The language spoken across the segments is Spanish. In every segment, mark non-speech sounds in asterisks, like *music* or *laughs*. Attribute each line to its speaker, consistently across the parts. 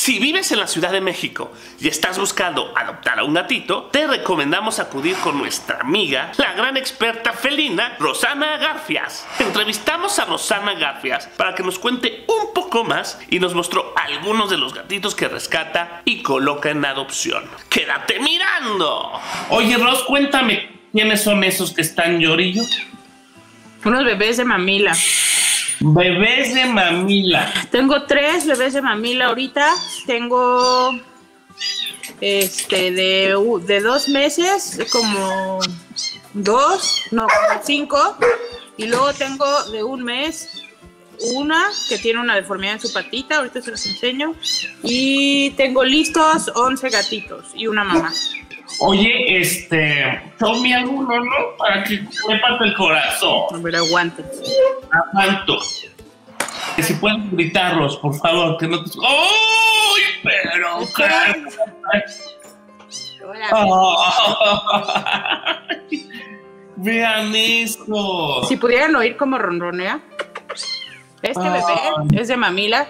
Speaker 1: Si vives en la Ciudad de México y estás buscando adoptar a un gatito, te recomendamos acudir con nuestra amiga, la gran experta felina, Rosana Garfias. Entrevistamos a Rosana Garfias para que nos cuente un poco más y nos mostró algunos de los gatitos que rescata y coloca en adopción. ¡Quédate mirando! Oye, Ros, cuéntame, ¿quiénes son esos que están llorillo?
Speaker 2: Unos bebés de mamila.
Speaker 1: Bebés de mamila.
Speaker 2: Tengo tres bebés de mamila ahorita. Tengo este de, de dos meses, como dos, no, como cinco. Y luego tengo de un mes una que tiene una deformidad en su patita, ahorita se los enseño. Y tengo listos 11 gatitos y una mamá.
Speaker 1: Oye, este, tome alguno, ¿no? Para que parte el corazón.
Speaker 2: Ver, aguante.
Speaker 1: Aguanto. Que si pueden gritarlos, por favor, que no te... ¡Ay, pero qué! *laughs* Ay, Vean esto.
Speaker 2: Si pudieran oír como ronronea. Este bebé es de mamila.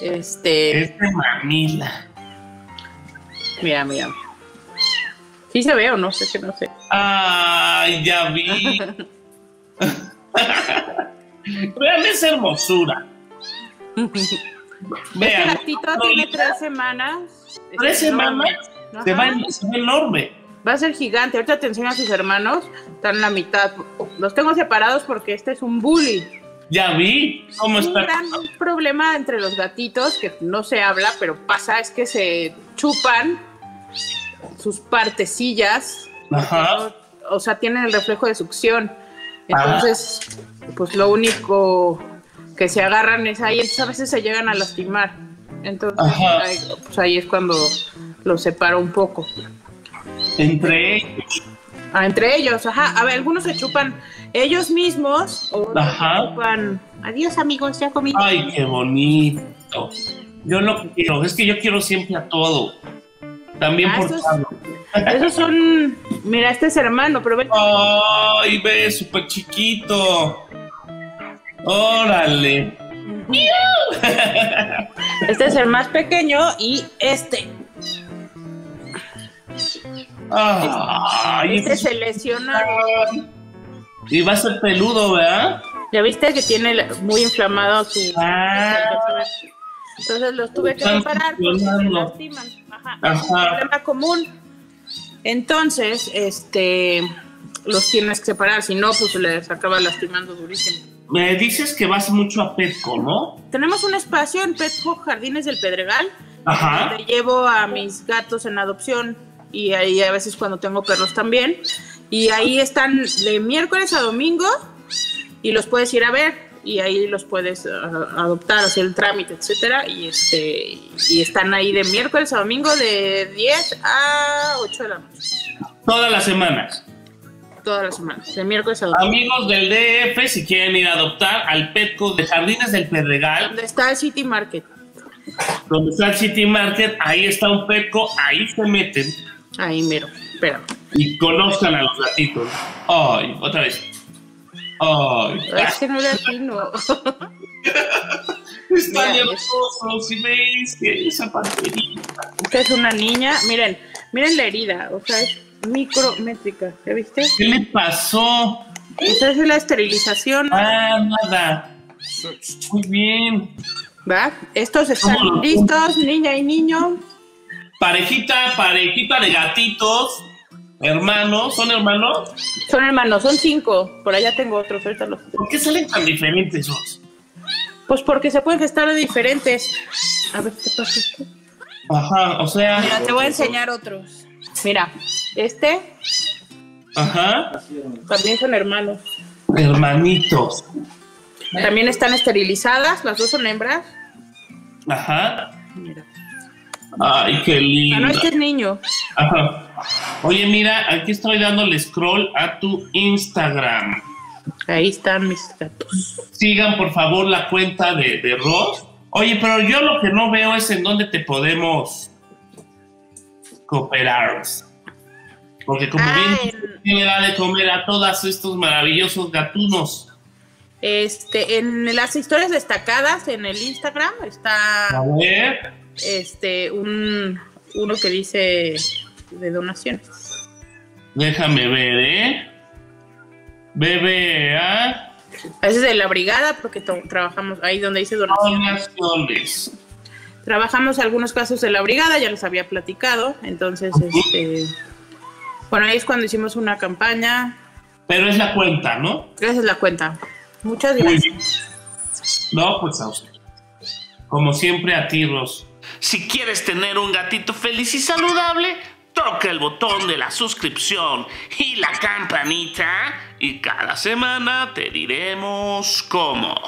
Speaker 2: Este,
Speaker 1: Es de mamila.
Speaker 2: mira, mira. ¿Sí se ve o no? Sé que no sé.
Speaker 1: Ay, ya vi. *laughs* Vean esa hermosura.
Speaker 2: Este
Speaker 1: Vean.
Speaker 2: gatito tiene tres semanas.
Speaker 1: ¿Tres semanas? Se va, se ve enorme.
Speaker 2: Va a ser gigante. Ahorita te enseño a sus hermanos. Están en la mitad. Los tengo separados porque este es un bully.
Speaker 1: Ya vi cómo
Speaker 2: Un
Speaker 1: está.
Speaker 2: gran problema entre los gatitos, que no se habla, pero pasa, es que se chupan sus partecillas.
Speaker 1: Ajá.
Speaker 2: O sea, tienen el reflejo de succión. Entonces, pues lo único que se agarran es ahí, entonces a veces se llegan a lastimar. Entonces, ahí, pues ahí es cuando los separo un poco.
Speaker 1: Entre ellos.
Speaker 2: Ah, entre ellos, ajá. A ver, algunos se chupan ellos mismos o
Speaker 1: Ajá.
Speaker 2: se chupan. Adiós, amigos, ya comí.
Speaker 1: Ay, qué bonito. Yo lo quiero, es que yo quiero siempre a todo. También
Speaker 2: Ah,
Speaker 1: por
Speaker 2: esos-. *laughs* Esos son. Mira, este es hermano, pero ven.
Speaker 1: Ay, ve, súper chiquito. Órale. *laughs*
Speaker 2: Este es el más pequeño y este.
Speaker 1: Ay,
Speaker 2: Este se lesionó.
Speaker 1: Y va a ser peludo, ¿verdad?
Speaker 2: Ya viste que tiene muy inflamado su.
Speaker 1: Ah.
Speaker 2: Entonces los tuve que separar porque se lastiman. Ajá.
Speaker 1: Ajá.
Speaker 2: Es un problema común. Entonces, este. Los tienes que separar, si no, pues les acaba lastimando durísimo.
Speaker 1: Me dices que vas mucho a Petco, ¿no?
Speaker 2: Tenemos un espacio en Petco Jardines del Pedregal,
Speaker 1: Ajá.
Speaker 2: donde llevo a mis gatos en adopción y ahí a veces cuando tengo perros también. Y ahí están de miércoles a domingo y los puedes ir a ver y ahí los puedes ah, adoptar, hacer el trámite, etcétera. Y este y están ahí de miércoles a domingo de 10 a 8 de la noche,
Speaker 1: Todas las semanas.
Speaker 2: todas las semanas, de miércoles a domingo.
Speaker 1: Amigos del DF, si quieren ir a adoptar al Petco de Jardines del Pedregal,
Speaker 2: Donde está el City Market.
Speaker 1: donde está el City Market, ahí está un Petco, ahí se meten
Speaker 2: Ahí miro, espérame.
Speaker 1: y conozcan a los gatitos. Ay, otra vez. Ay,
Speaker 2: Es que no le atino. *laughs* Mira,
Speaker 1: hermosos, si veis que esa panterita.
Speaker 2: Esta es una niña, miren, miren la herida, o sea, es micrométrica, ¿ya viste?
Speaker 1: ¿Qué le pasó?
Speaker 2: Esa es la esterilización,
Speaker 1: Ah, nada. Muy bien.
Speaker 2: ¿va? Estos están
Speaker 1: ¿Cómo lo-
Speaker 2: listos, niña y niño.
Speaker 1: Parejita, parejita de gatitos. Hermanos, ¿son hermanos?
Speaker 2: Son hermanos, son cinco. Por allá tengo otros, ahorita los.
Speaker 1: ¿Por qué salen tan diferentes esos?
Speaker 2: Pues porque se pueden gestar de diferentes. A ver, ¿qué pasa esto?
Speaker 1: Ajá, o sea.
Speaker 2: Mira, te voy a enseñar otros. Mira, este
Speaker 1: Ajá.
Speaker 2: también son hermanos.
Speaker 1: Hermanitos.
Speaker 2: También están esterilizadas, las dos son hembras.
Speaker 1: Ajá.
Speaker 2: Mira.
Speaker 1: Ay, qué lindo.
Speaker 2: no, este es niño.
Speaker 1: Ajá. Oye, mira, aquí estoy dándole scroll a tu Instagram.
Speaker 2: Ahí están mis gatos.
Speaker 1: Sigan, por favor, la cuenta de, de Ross. Oye, pero yo lo que no veo es en dónde te podemos cooperar. Porque como
Speaker 2: Ah,
Speaker 1: bien
Speaker 2: en-
Speaker 1: tiene la de comer a todos estos maravillosos gatunos.
Speaker 2: Este, en las historias destacadas en el Instagram está
Speaker 1: A ver.
Speaker 2: Este un uno que dice de donaciones.
Speaker 1: Déjame ver, ¿eh? BBA
Speaker 2: Ese es de la brigada porque trabajamos ahí donde dice donaciones.
Speaker 1: Donaciones.
Speaker 2: Trabajamos algunos casos de la brigada, ya les había platicado, entonces este bueno, ahí es cuando hicimos una campaña.
Speaker 1: Pero es la cuenta, ¿no?
Speaker 2: Esa es la cuenta. Muchas gracias.
Speaker 1: No, pues a usted. Como siempre, a ti, Ros. Si quieres tener un gatito feliz y saludable, toca el botón de la suscripción y la campanita y cada semana te diremos cómo.